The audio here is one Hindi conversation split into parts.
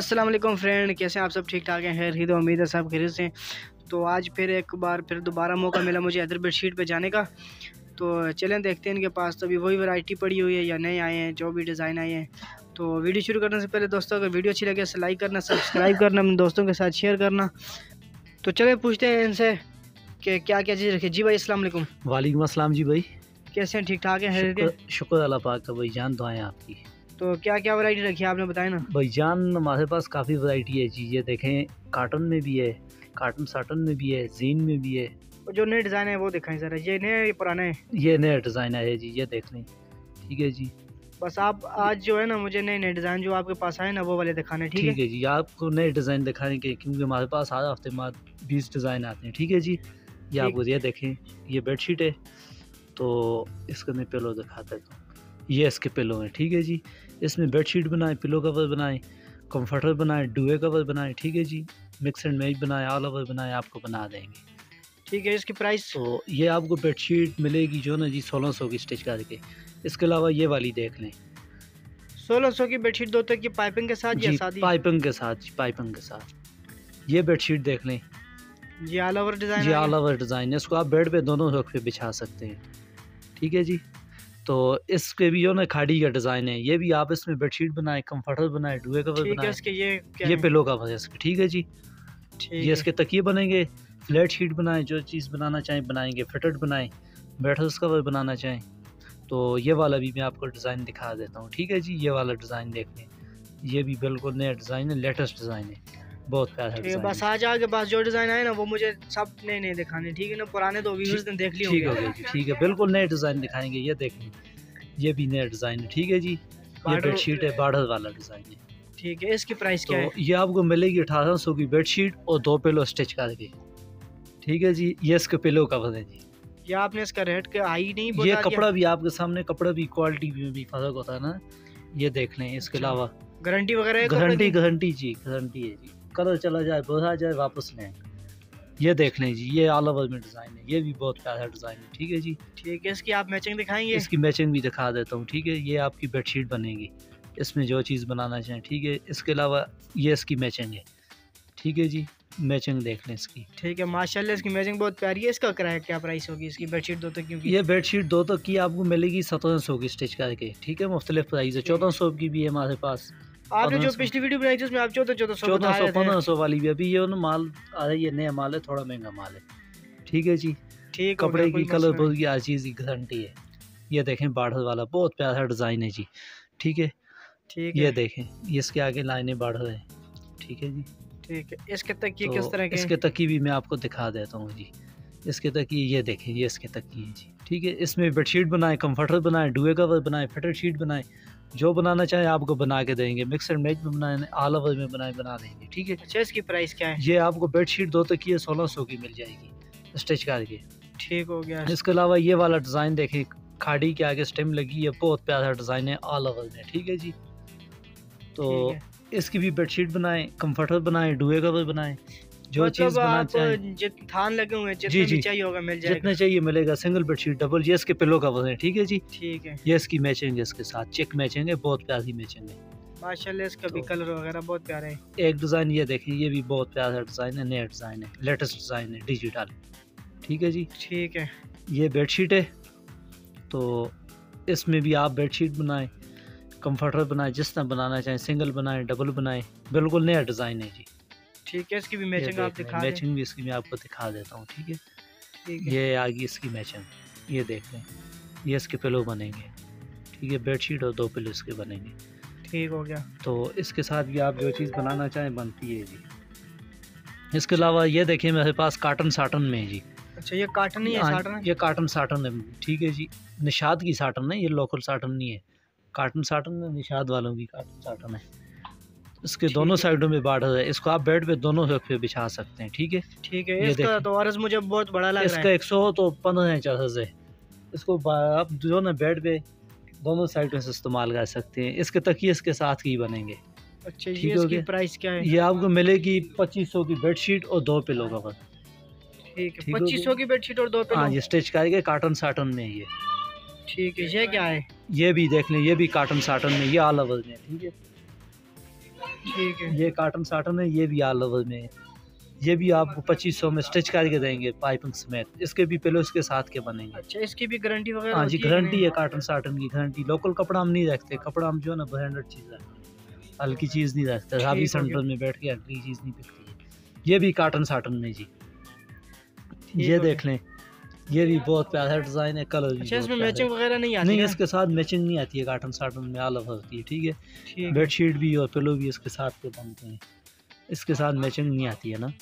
अस्सलाम वालेकुम फ्रेंड कैसे हैं आप सब? ठीक ठाक हैं खैर ही तो उम्मीद है सब खैर से तो आज फिर एक बार फिर दोबारा मौका मिला मुझे अदर बेडशीट पे जाने का। तो चलें देखते हैं इनके पास। तो अभी वही वैरायटी पड़ी हुई है या नए आए हैं जो भी डिज़ाइन आए हैं। तो वीडियो शुरू करने से पहले दोस्तों अगर वीडियो अच्छी लगे लाइक करना सब्सक्राइब करना अपने दोस्तों के साथ शेयर करना। तो चले पूछते हैं इनसे कि क्या क्या चीज़ रखी। जी भाई असल वालेकुम असलम जी भाई। कैसे हैं? ठीक ठाक हैं शुक्र शुक्र अल्लाह पाक का भाई जान दुआएँ आपकी। तो क्या क्या वैरायटी रखी है आपने बताया ना। भाई जान हमारे पास काफ़ी वैरायटी है जी ये देखें कार्टन में भी है कार्टन साटन में भी है जीन में भी है। और जो नए डिज़ाइन है वो दिखाएँ सर ये नए ये पुराने? हैं ये नया डिज़ाइन है जी ये देख लें। ठीक है जी। बस आप आज जो है ना मुझे नए नए डिज़ाइन जो आपके पास आए ना वो वाले दिखाने ठीक है ठीक है? जी आपको नए डिज़ाइन दिखाएँगे क्योंकि हमारे पास हर हफ़्ते में बीस डिज़ाइन आते हैं ठीक है जी? ये आपको ये देखें ये बेडशीट है तो इसका मैं पिलो दिखा देता हूँ। ये इसके पिलो हैं ठीक है जी? इसमें बेडशीट बनाएँ पिलो कवर बनाएँ कंफर्टर बनाएँ डुए कवर बनाएँ ठीक है जी? मिक्स एंड मैच बनाएँ ऑल ओवर बनाएँ आपको बना देंगे। ठीक है इसकी प्राइस? तो ये आपको बेडशीट मिलेगी जो ना जी सोलह सौ की स्टिच करके। इसके अलावा ये वाली देख लें। सोलह सौ की बेडशीट दो तक की पाइपिंग के साथ या सादी पाइपिंग के साथ जी पाइपिंग के साथ। ये बेडशीट देख लें। जी ऑल ओवर डिज़ाइन ये ऑल ओवर डिज़ाइन है। इसको आप बेड पे दोनों रख पे बिछा सकते हैं। ठीक है जी? तो इसके भी जो ना खाड़ी का डिज़ाइन है ये भी आप इसमें बेडशीट बनाए कंफर्टर बनाए डुए कवर बनाए इसके ये ये? पिलो कवर है इसके ठीक है जी? ठीक ये इसके तकिए बनेंगे फ्लैट शीट बनाएँ जो चीज़ बनाना चाहें बनाएँगे फिटेड बनाएँ बैटर्स कवर बनाना चाहें तो ये वाला भी मैं आपको डिज़ाइन दिखा देता हूँ ठीक है जी? ये वाला डिज़ाइन देख लें ये भी बिल्कुल नया डिज़ाइन है लेटेस्ट डिज़ाइन है। बहुत प्यारा ठीक है बस आज आगे बस जो डिज़ाइन आए ना वो मुझे सब नए नए दिखाने ठीक है ना? पुराने तो व्यूअर्स ने देख लिए ठीक हो ठीक है बिल्कुल नए डिज़ाइन दिखाएँगे ये देख ये भी नया डिज़ाइन है ठीक है जी? ये बेडशीट है बार्डर वाला डिज़ाइन है। ठीक है इसकी प्राइस क्या तो है? ये आपको मिलेगी अठारह सौ की बेडशीट और दो पिलो स्टिच करके। ठीक है जी ये इसके पिलो कवर है जी। ये आपने इसका रेट का आई नहीं ये बता दिया? कपड़ा भी आपके सामने कपड़ा भी क्वालिटी में भी फ़र्क होता है ना। ये देख लें इसके अच्छा। अलावा। गारंटी वगैरह गारंटी गारंटी जी गारंटी है जी। कलर चला जाए बोला जाए वापस लें ये देख लें जी ये ऑल ओवर में डिज़ाइन है ये भी बहुत प्यारा डिज़ाइन है ठीक है जी? ठीक है इसकी आप मैचिंग दिखाएँगे? इसकी मैचिंग भी दिखा देता हूँ ठीक है? ये आपकी बेडशीट बनेगी इसमें जो चीज़ बनाना चाहें ठीक है? इसके अलावा ये इसकी मैचिंग है ठीक है जी? मैचिंग देख लें इसकी। ठीक है माशाल्लाह इसकी मैचिंग बहुत प्यारी है। इसका किराया क्या प्राइस होगी इसकी बेडशीट दो तक क्योंकि ये बेडशीट दो तक की आपको मिलेगी सत्रह सौ की स्टिच करके ठीक है? मुख्तलिफ़ प्राइस है चौदह सौ की भी है हमारे पास। आपने जो पिछली वीडियो बनाई थी उसमें आप चौदह चौदह सौ चौदह सौ पंद्रह सौ वाली भी। अभी ये ना माल आ रही है नया माल है थोड़ा महँगा माल है। ठीक है जी। ठीक हो कपड़े की कलर बहुत की हर चीज़ की गारंटी है। ये देखें बार्डर वाला बहुत प्यारा डिज़ाइन है जी। ठीक है? ठीक ये देखें इसके आगे लाइनें बार्डर है। ठीक है जी। ठीक है इसके तक ये तो किस तरह के इसके तकी भी मैं आपको दिखा देता हूँ जी। इसके तकी ये देखें ये इसके तकी है जी। ठीक है इसमें बेडशीट बनाए कंफर्टर बनाए डुए कवर बनाए फिटेड शीट बनाए। जो बनाना चाहे आपको बना के देंगे। मिक्स एंड मैच में बनाए ऑल ओवर में बनाए बना देंगे ठीक है? अच्छा इसकी प्राइस क्या है? ये आपको बेडशीट दो तक की है सोलह सौ की मिल जाएगी स्टिच करके। ठीक हो गया। इसके अलावा ये वाला डिज़ाइन देखें खाड़ी के आगे स्टेम लगी है बहुत प्यारा डिज़ाइन है ऑल ओवर में ठीक है जी? तो इसकी भी बेडशीट बनाएँ कंफर्टर बनाएँ डुए कवर बनाएँ। जो चीज़ मतलब आप थान लगे हुए जी, जितने भी जी। चाहिए होगा मिल जाएगा। जितना चाहिए मिलेगा सिंगल बेडशीट डबल ये इसके पिलो कवर है ठीक है जी? ठीक है। ये इसकी मैचिंग है इसके साथ चेक मैचिंग है बहुत प्यारी मैचिंग है। माशाल्लाह इसका भी तो- कलर वगैरह बहुत प्यारा है। एक डिज़ाइन ये देखें ये भी बहुत प्यारा डिज़ाइन है नया डिज़ाइन है लेटेस्ट डिज़ाइन है डिजिटल ठीक है जी? ठीक है। ये बेडशीट है तो इसमें भी आप बेडशीट बनाएँ कंफर्टर बनाएँ जिस तरह बनाना चाहें सिंगल बनाएँ डबल बनाएँ बिल्कुल नया डिज़ाइन है जी। ठीक है इसकी भी मैचिंग आप दिखा मैचिंग भी इसकी मैं आपको दिखा देता हूँ ठीक है? ये आ गई इसकी मैचिंग ये देख लें ये इसके पिलो बनेंगे ठीक है? बेडशीट और दो पिलो इसके बनेंगे। ठीक हो गया। तो इसके साथ भी आप जो चीज़ बनाना चाहें बनती है जी। इसके अलावा ये देखिए मेरे पास काटन साटन में है जी। अच्छा ये काटन ही है हाँ, साटन? है ये काटन साटन है ठीक है जी। निषाद की साटन है ये लोकल साटन नहीं है। काटन साटन है निषाद वालों की काटन साटन है। इसके दोनों। साइडों में बार्डर है। इसको आप बेड पे दोनों पे बिछा सकते हैं ठीक है? ठीक है इसका। तो अर्ज़ मुझे बहुत बड़ा लग इसका एक सौ तो पंद्रह इंच अर्ज़ है। इसको आप जो ना बेड पे दोनों साइडों से इस्तेमाल कर सकते हैं। इसके तकिए इसके साथ ही बनेंगे। अच्छा ये इसकी प्राइस क्या है? ये आपको मिलेगी पच्चीस सौ की बेडशीट और दो पिलो कवर ठीक है पच्चीस सौ की बेडशीट और दो हाँ ये स्टिच करके कार्टन साटन में ये। ठीक है ये क्या है? ये भी देख लें ये भी काटन साटन में ये ऑल ओवर में है, ठीक है? ठीक है। ये काटन साटन है ये भी ऑल ओवर में है। ये भी आपको पच्चीस सौ में स्टिच करके देंगे पाइपिंग समेत इसके भी पिलो इसके साथ के बनेंगे। अच्छा इसकी भी गारंटी वगैरह हाँ जी गारंटी है काटन साटन की गारंटी लोकल कपड़ा हम नहीं रखते कपड़ा हम जो है ना ब्रांडेड चीज़ है। हल्की चीज़ नहीं रखते गया। सेंटर में बैठ के हल्की चीज़ नहीं बिकती है। ये भी काटन साटन में जी। ये देख लें। ये भी बहुत प्यारा डिज़ाइन है कलर भी अच्छा इसमें मैचिंग वगैरह नहीं आती नहीं? इसके साथ मैचिंग नहीं आती है काटन साटन में ओवर होती है ठीक है ठीक है बेडशीट भी और पिलो भी इसके साथ के बनते हैं इसके साथ मैचिंग नहीं आती है ना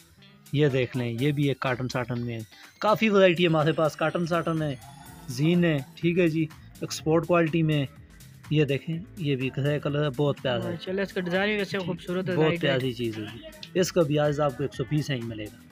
ये देख लें ये भी एक काटन साटन में काफ़ी वैरायटी है हमारे पास काटन साटन है जीन है ठीक है जी एक्सपोर्ट क्वालिटी में ये देखें ये भी ग्रे कलर है बहुत प्यारा है चलो इसका डिज़ाइन भी वैसे खूबसूरत है बहुत। प्यारी चीज़ है इसका भी आज आपको एक सौ बीस इंच मिलेगा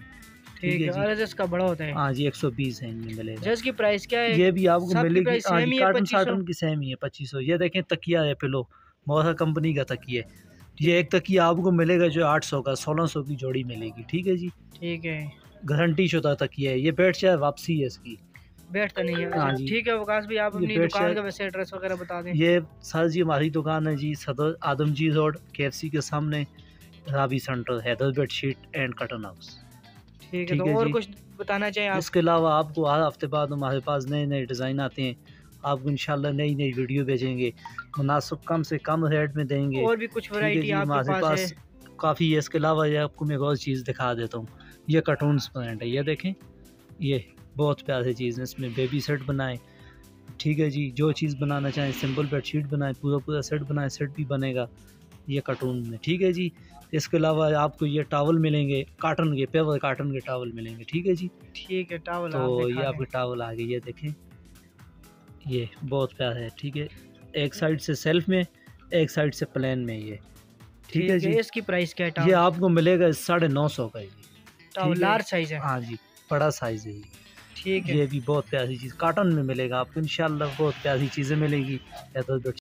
ठीक है इसका बड़ा होता है। हाँ जी एक सौ बीस इंच में मिलेगा। जज की प्राइस क्या है? ये भी आपको मिलेगी। हाँ जी ही है काटन 2500? साटन की सेम ही है पच्चीस सौ। ये देखें तकिया है पिलो कंपनी का तकिया है। ये एक तकिया आपको मिलेगा जो आठ सौ का सोलह सौ की जोड़ी मिलेगी। ठीक है जी? ठीक है। गारंटी शुदा तकिया है। ये बैठ जाए वापसी है इसकी। बैठता नहीं है हाँ ठीक है वकास भी आप अपनी दुकान का वैसे एड्रेस वगैरह बता दें। ये सर जी हमारी दुकान है जी सदर आदम जी रोड के के सामने Ravi centre Haider bedsheet and cotton house. ठीक है तो और कुछ बताना चाहें आप? इसके अलावा आपको हर हफ़्ते बाद हमारे पास नए नए डिज़ाइन आते हैं। आपको इंशाल्लाह नई नई वीडियो भेजेंगे। मुनासिब कम से कम रेट में देंगे। और भी कुछ वैरायटी आपके हमारे पास है। पास काफ़ी है। इसके अलावा ये आपको मैं एक और चीज़ दिखा देता हूँ। ये कार्टून्स ब्रांड है। ये देखें ये बहुत प्यारी चीज़ है। इसमें बेबी सेट बनाएँ। ठीक है जी जो चीज़ बनाना चाहें सिंपल बेडशीट बनाएँ पूरा पूरा सेट बनाएँ सेट भी बनेगा। ये कार्टून में ठीक है जी? इसके अलावा आपको ये टावल मिलेंगे काटन के पेवर काटन के टावल मिलेंगे ठीक है जी? ठीक है टावल तो ये आपके टावल आ गए ये देखें। ये बहुत प्यारा है ठीक है? एक साइड से सेल्फ में एक साइड से प्लेन में ये ठीक है जी? इसकी प्राइस क्या है ये आपको मिलेगा साढ़े नौ सौ का ये। लार्ज साइज़ है? हाँ। जी बड़ा साइज़ है ये। ठीक है। ये भी बहुत प्यारी चीज़ काटन में मिलेगा आपको इंशाल्लाह बहुत प्यारी चीज़ें मिलेगी। तो